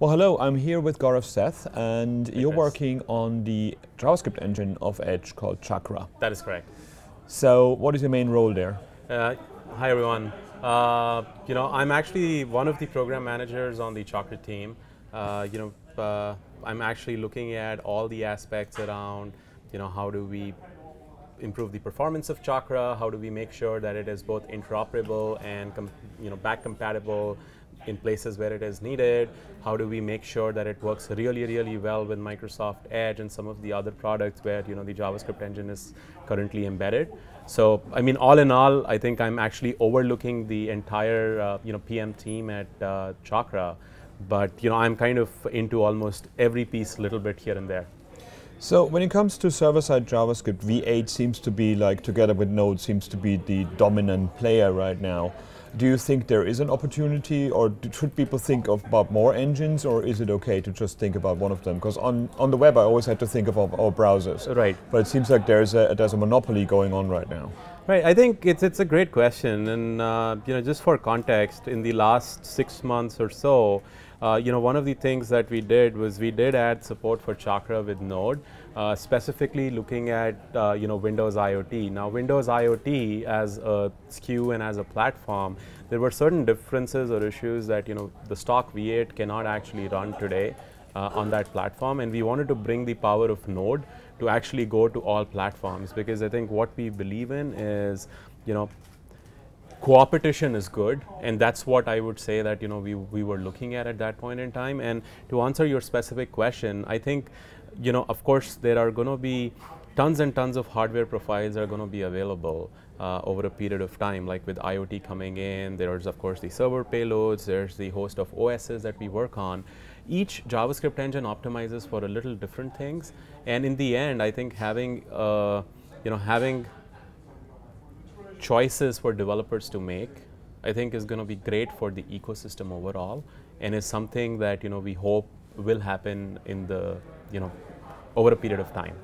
Well, hello, I'm here with Gaurav Seth, and Hey, you're working on the JavaScript engine of Edge called Chakra. That is correct. So, what is your main role there? Uh, hi everyone. Uh, you know, I'm actually one of the program managers on the Chakra team. Uh, you know, uh, I'm actually looking at all the aspects around, you know, how do we improve the performance of Chakra? How do we make sure that it is both interoperable and, com- you know, back compatible in places where it is needed? How do we make sure that it works really, really well with Microsoft Edge and some of the other products where, you know, the JavaScript engine is currently embedded? So, I mean, all in all, I think I'm actually overlooking the entire, uh, you know, PM team at uh, Chakra. But, you know, I'm kind of into almost every piece a little bit here and there. So, when it comes to server-side JavaScript, V8 seems to be like, together with Node, seems to be the dominant player right now. Do you think there is an opportunity, or should people think of about more engines, or is it okay to just think about one of them? Because on, on the web, I always had to think of all, all browsers. Right. But it seems like there's a there's a monopoly going on right now. Right. I think it's it's a great question, and uh, you know, just for context, in the last six months or so, uh, you know, one of the things that we did was we did add support for Chakra with Node, uh, specifically looking at uh, you know Windows IoT. Now, Windows IoT as a SKU and as a platform, there were certain differences or issues that you know the stock V8 cannot actually run today. Uh, on that platform, and we wanted to bring the power of Node to actually go to all platforms because I think what we believe in is, you know, co-opetition is good and that's what I would say that you know we, we were looking at at that point in time. And to answer your specific question I think you know of course there are going to be tons and tons of hardware profiles are going to be available uh, over a period of time. Like with IoT coming in there's of course the server payloads there's the host of OSs that we work on. Each JavaScript engine optimizes for a little different things. And in the end I think having uh, you know having choices for developers to make, I think is going to be great for the ecosystem overall, and is something that you know we hope will happen in the you know over a period of time.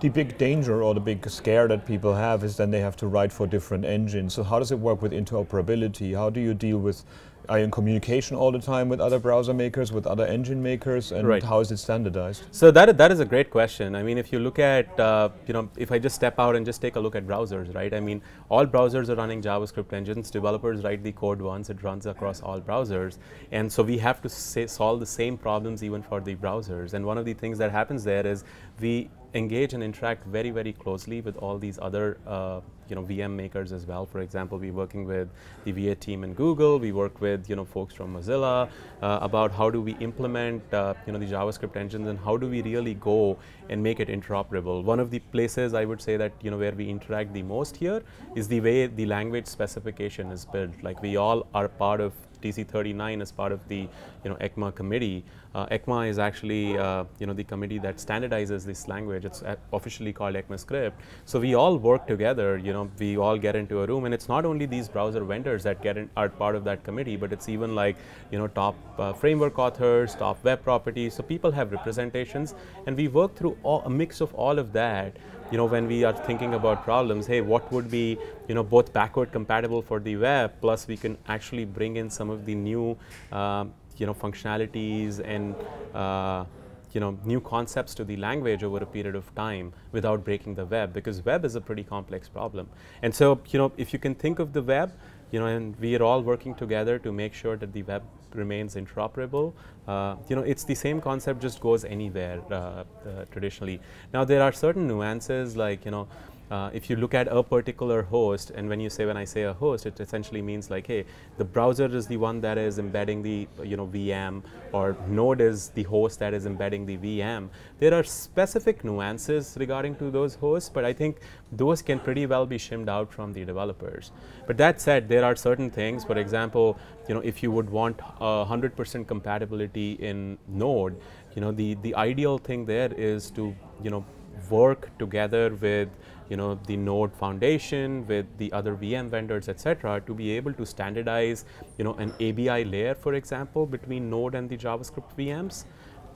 The big danger or the big scare that people have is then they have to write for different engines. So how does it work with interoperability? How do you deal with, are you in communication all the time with other browser makers, with other engine makers, and Right. how is it standardized? So that, that is a great question. I mean, if you look at, uh, you know, if I just step out and just take a look at browsers, right? I mean, all browsers are running JavaScript engines. Developers write the code once, it runs across all browsers. And so we have to say, solve the same problems even for the browsers. And one of the things that happens there is we engage and interact very, very closely with all these other, uh, you know, VM makers as well. For example, we're working with the V8 team in Google. We work with, you know, folks from Mozilla uh, about how do we implement, uh, you know, the JavaScript engines and how do we really go and make it interoperable. One of the places I would say that, you know, where we interact the most here is the way the language specification is built. Like we all are part of TC39 as part of the you know ECMA committee. Uh, ECMA is actually uh, you know the committee that standardizes this language. It's uh, officially called ECMAScript. So we all work together. You know we all get into a room, and it's not only these browser vendors that get in, are part of that committee, but it's even like you know top uh, framework authors, top web properties. So people have representations, and we work through all, a mix of all of that you know, when we are thinking about problems, hey, what would be, you know, both backward compatible for the web, plus we can actually bring in some of the new, um, you know, functionalities and, uh, you know, new concepts to the language over a period of time without breaking the web, because web is a pretty complex problem. And so, you know, if you can think of the web, you know, and we are all working together to make sure that the web remains interoperable. Uh, you know, it's the same concept, just goes anywhere uh, uh, traditionally. Now, there are certain nuances like, you know, uh, if you look at a particular host, and when you say, when I say a host, it essentially means like, hey, the browser is the one that is embedding the, you know, VM, or Node is the host that is embedding the VM. There are specific nuances regarding to those hosts, but I think those can pretty well be shimmed out from the developers. But that said, there are certain things, for example, you know, if you would want 100% compatibility in Node, you know, the, the ideal thing there is to, you know, work together with you know the node foundation with the other vm vendors etc to be able to standardize you know an abi layer for example between node and the javascript vms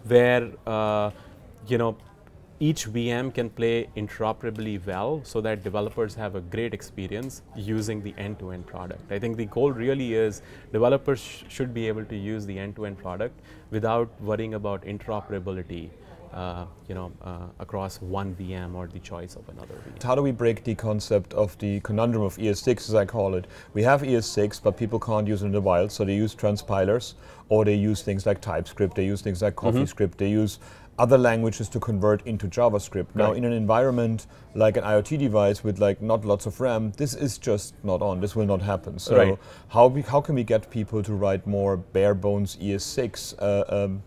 where uh, you know each VM can play interoperably well so that developers have a great experience using the end-to-end product. I think the goal really is developers sh should be able to use the end-to-end product without worrying about interoperability uh, you know, uh, across one VM or the choice of another VM. How do we break the concept of the conundrum of ES6, as I call it? We have ES6, but people can't use it in the wild, so they use transpilers, or they use things like TypeScript, they use things like mm-hmm. CoffeeScript, mm -hmm. they use other languages to convert into JavaScript. Right. Now, in an environment like an IoT device with like not lots of RAM, this is just not on. This will not happen. So, right. how we, how can we get people to write more bare bones ES6 uh, um,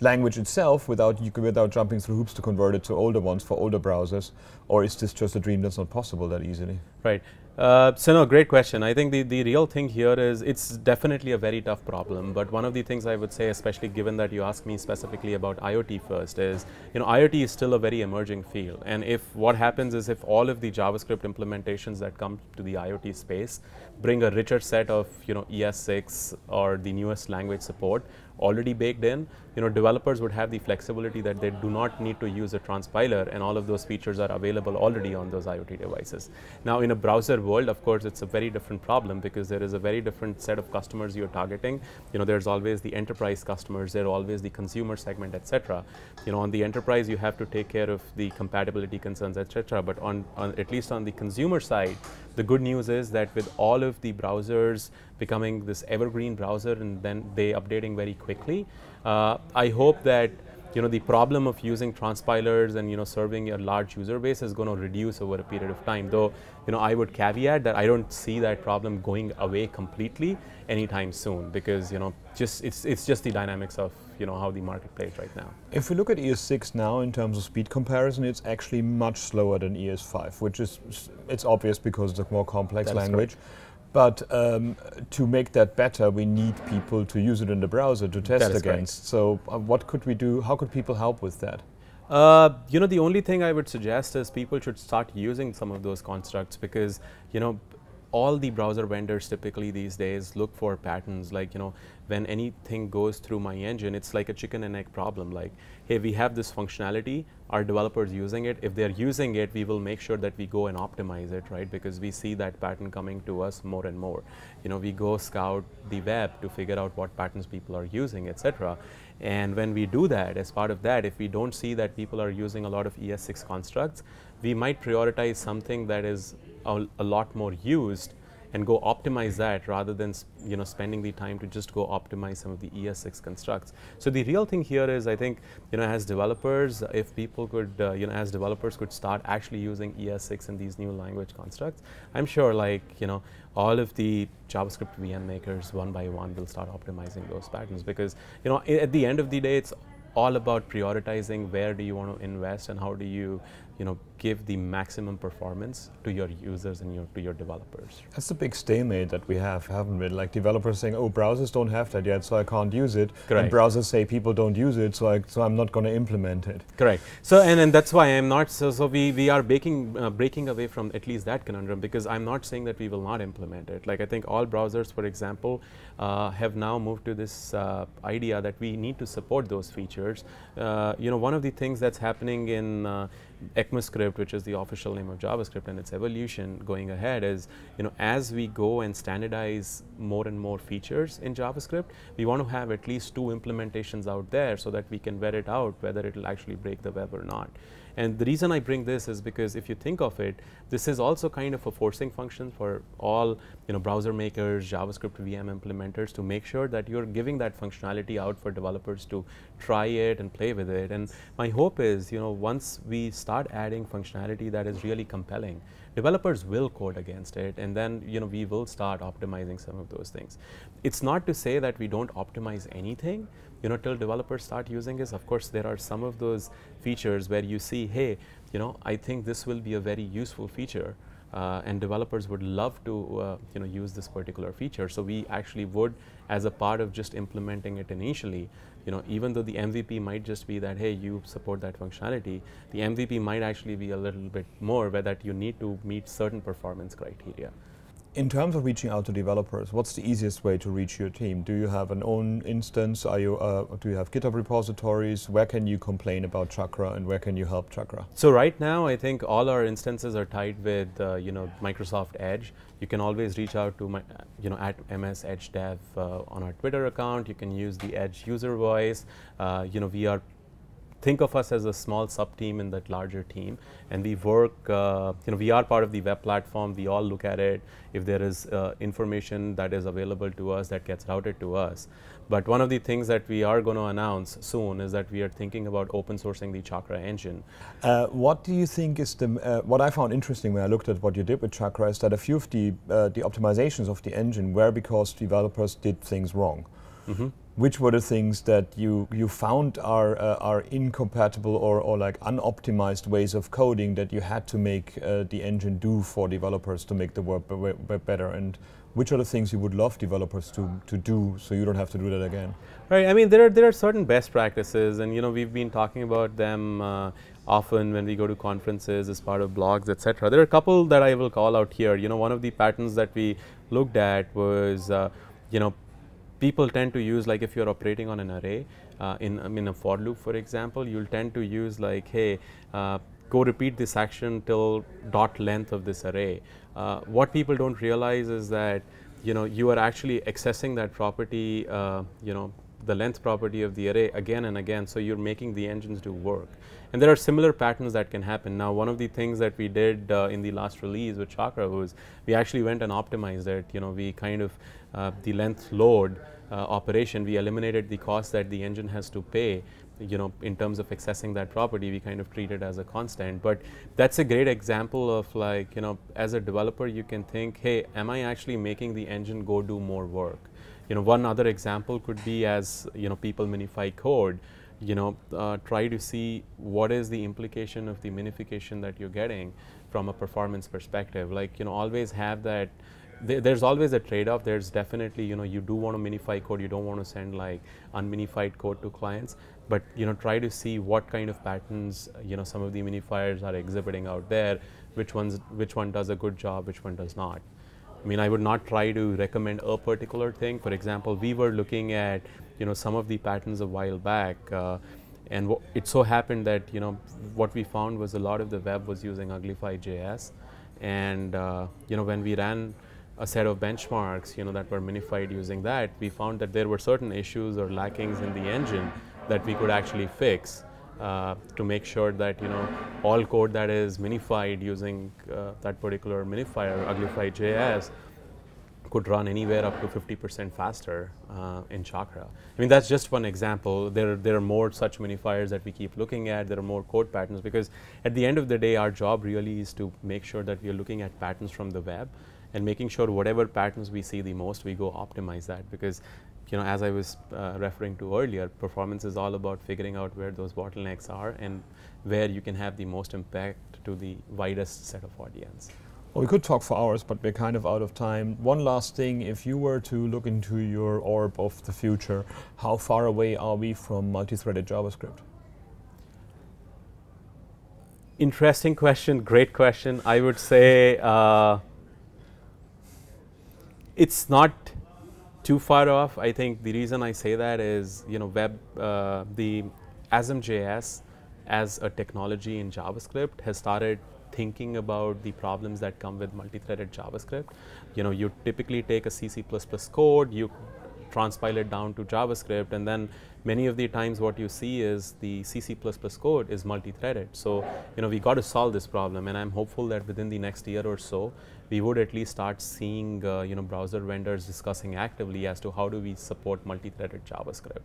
language itself without you, without jumping through hoops to convert it to older ones for older browsers, or is this just a dream that's not possible that easily? Right. Uh, so no, great question. I think the, the real thing here is it's definitely a very tough problem. But one of the things I would say, especially given that you asked me specifically about IoT first, is you know IoT is still a very emerging field. And if what happens is if all of the JavaScript implementations that come to the IoT space bring a richer set of you know ES6 or the newest language support, already baked in, you know, developers would have the flexibility that they do not need to use a transpiler and all of those features are available already on those IoT devices. Now in a browser world, of course, it's a very different problem because there is a very different set of customers you're targeting. You know, there's always the enterprise customers, there are always the consumer segment, etc. You know, on the enterprise, you have to take care of the compatibility concerns, etc. But on, on at least on the consumer side, the good news is that with all of the browsers becoming this evergreen browser and then they updating very quickly, uh, I hope that you know the problem of using transpilers and you know serving a large user base is going to reduce over a period of time. Though you know I would caveat that I don't see that problem going away completely anytime soon because you know just it's it's just the dynamics of you know how the market plays right now. If we look at ES6 now in terms of speed comparison, it's actually much slower than ES5, which is it's obvious because it's a more complex that language. But um, to make that better, we need people to use it in the browser to test against. So, uh, what could we do? How could people help with that? Uh, you know, the only thing I would suggest is people should start using some of those constructs because, you know, all the browser vendors typically these days look for patterns like, you know, when anything goes through my engine, it's like a chicken and egg problem. Like, hey, we have this functionality, our developers using it? If they're using it, we will make sure that we go and optimize it, right? Because we see that pattern coming to us more and more. You know, we go scout the web to figure out what patterns people are using, etc. And when we do that, as part of that, if we don't see that people are using a lot of ES6 constructs, we might prioritize something that is a, a lot more used and go optimize that rather than you know spending the time to just go optimize some of the ES6 constructs. So the real thing here is I think you know as developers if people could uh, you know as developers could start actually using ES6 in these new language constructs I'm sure like you know all of the JavaScript VM makers one by one will start optimizing those patterns because you know at the end of the day it's all about prioritizing where do you want to invest and how do you you know give the maximum performance to your users and your to your developers. That's the big stalemate that we have, haven't we? Like developers saying, "Oh, browsers don't have that yet, so I can't use it," Correct. and browsers say, "People don't use it, so I so I'm not going to implement it." Correct. So and and that's why I'm not so so we we are breaking uh, breaking away from at least that conundrum because I'm not saying that we will not implement it. Like I think all browsers, for example, uh, have now moved to this uh, idea that we need to support those features. Uh, you know, one of the things that's happening in uh, ECMAScript, which is the official name of JavaScript and its evolution going ahead is, you know, as we go and standardize more and more features in JavaScript, we want to have at least two implementations out there so that we can vet it out whether it will actually break the web or not. And the reason I bring this is because if you think of it, this is also kind of a forcing function for all you know browser makers, JavaScript VM implementers to make sure that you're giving that functionality out for developers to try it and play with it. And my hope is, you know, once we start adding functionality that is really compelling, developers will code against it and then you know we will start optimizing some of those things. It's not to say that we don't optimize anything, you know, till developers start using this. Of course, there are some of those features where you see, hey, you know, I think this will be a very useful feature. Uh, and developers would love to uh, you know use this particular feature. So we actually would, as a part of just implementing it initially, you know, even though the MVP might just be that, hey, you support that functionality, the MVP might actually be a little bit more where that you need to meet certain performance criteria. In terms of reaching out to developers, what's the easiest way to reach your team? Do you have an own instance? Are you uh, do you have GitHub repositories? Where can you complain about Chakra and where can you help Chakra? So right now, I think all our instances are tied with uh, you know Microsoft Edge. You can always reach out to my you know at MS Edge Dev uh, on our Twitter account. You can use the Edge user voice. Uh, you know we are think of us as a small sub team in that larger team. And we work uh, you know we are part of the web platform. We all look at it. If there is uh, information that is available to us that gets routed to us. But one of the things that we are going to announce soon is that we are thinking about open sourcing the chakra engine. Uh, what do you think is the uh, what i found interesting when i looked at what you did with chakra is that a few of the uh, the optimizations of the engine were because developers did things wrong. Mm -hmm which were the things that you you found are uh, are incompatible or, or like unoptimized ways of coding that you had to make uh, the engine do for developers to make the work better? And which are the things you would love developers to, to do so you don't have to do that again? Right i mean there are there are certain best practices and you know we've been talking about them uh, often when we go to conferences as part of blogs etc there are a couple that i will call out here. You know one of the patterns that we looked at was uh, you know people tend to use like if you're operating on an array uh, in, in a for loop for example you'll tend to use like hey uh, go repeat this action till dot length of this array. Uh, what people don't realize is that you know you are actually accessing that property uh, you know the length property of the array again and again so you're making the engines do work and there are similar patterns that can happen. Now, one of the things that we did uh, in the last release with Chakra was we actually went and optimized it. You know, we kind of uh, the length load uh, operation, we eliminated the cost that the engine has to pay you know in terms of accessing that property we kind of treat it as a constant but that's a great example of like you know as a developer you can think hey am i actually making the engine go do more work you know one other example could be as you know people minify code you know, uh, try to see what is the implication of the minification that you're getting from a performance perspective. Like, you know, always have that. Th there's always a trade-off. There's definitely, you know, you do want to minify code. You don't want to send like unminified code to clients. But you know, try to see what kind of patterns, you know, some of the minifiers are exhibiting out there. Which ones, which one does a good job, which one does not. I mean, I would not try to recommend a particular thing. For example, we were looking at you know some of the patterns a while back. Uh, and it so happened that you know what we found was a lot of the web was using Uglify.js, and uh, you know when we ran a set of benchmarks, you know that were minified using that, we found that there were certain issues or lackings in the engine that we could actually fix to make sure that you know all code that is minified using uh, that particular minifier Uglify.js could run anywhere up to 50% faster uh, in Chakra. I mean, that's just one example. There, there are more such minifiers that we keep looking at. There are more code patterns because at the end of the day, our job really is to make sure that we are looking at patterns from the web and making sure whatever patterns we see the most, we go optimize that because you know, as I was uh, referring to earlier, performance is all about figuring out where those bottlenecks are and where you can have the most impact to the widest set of audience. Well, we could talk for hours, but we're kind of out of time. One last thing, if you were to look into your orb of the future, how far away are we from multi-threaded JavaScript? Interesting question, great question. I would say uh, it's not too far off. I think the reason I say that is, you know, web, uh, the ASM.js as a technology in JavaScript has started thinking about the problems that come with multi-threaded JavaScript. You know, you typically take a C, C++ code, you transpile it down to JavaScript, and then many of the times what you see is the C, C++ code is multi-threaded. So, you know, we got to solve this problem, and I'm hopeful that within the next year or so, we would at least start seeing, uh, you know, browser vendors discussing actively as to how do we support multi-threaded JavaScript.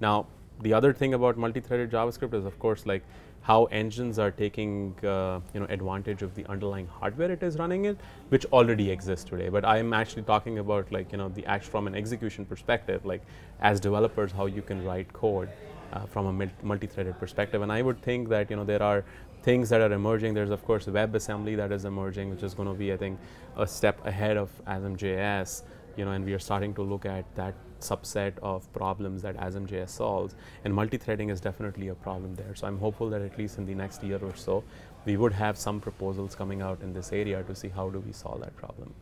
Now, the other thing about multi-threaded JavaScript is, of course, like how engines are taking uh, you know advantage of the underlying hardware it is running in, which already exists today. But I'm actually talking about like you know the act from an execution perspective, like as developers, how you can write code uh, from a multi-threaded perspective. And I would think that you know there are things that are emerging. There's of course WebAssembly that is emerging, which is going to be I think a step ahead of ASM.js. You know, and we are starting to look at that subset of problems that ASM.js solves. And multi-threading is definitely a problem there. So I'm hopeful that at least in the next year or so, we would have some proposals coming out in this area to see how do we solve that problem.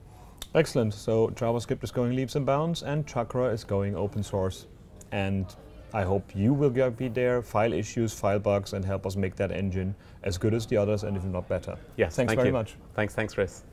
Excellent. So JavaScript is going leaps and bounds, and Chakra is going open source. And I hope you will be there, file issues, file bugs, and help us make that engine as good as the others, and if not better. Yes, Thanks thank very you. much. Thanks, thanks, Chris.